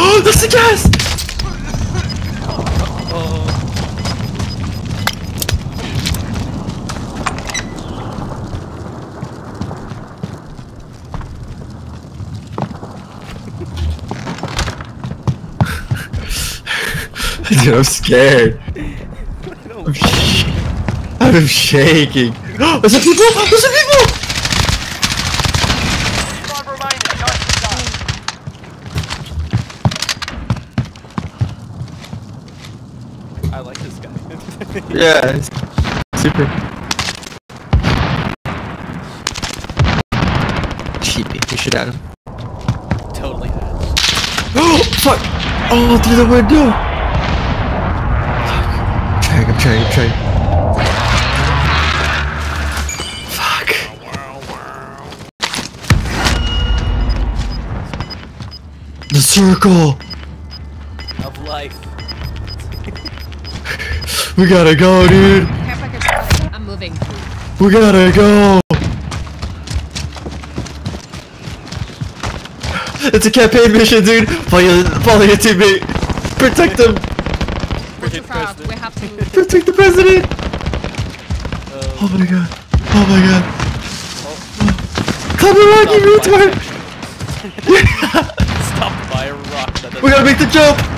Oh, that's the gas! Dude, I'm scared. I'm, sh I'm shaking. There's some people! There's some people! Yeah, it's super. Cheapy, you should add him. totally had. Oh, fuck! Oh, through the window! Fuck. I'm trying, I'm trying, I'm trying. Fuck. The circle! Of life. We gotta go, dude! Care package spotted. I'm moving. We gotta go! It's a campaign mission, dude! Follow your, follow your teammate! Protect them! Freaking Frog, we president. have to move. Protect the president! Uh, Oh my god. Oh my god. oh, Come on, you Stop by- retard! Stopped by a rock that We gotta make the jump!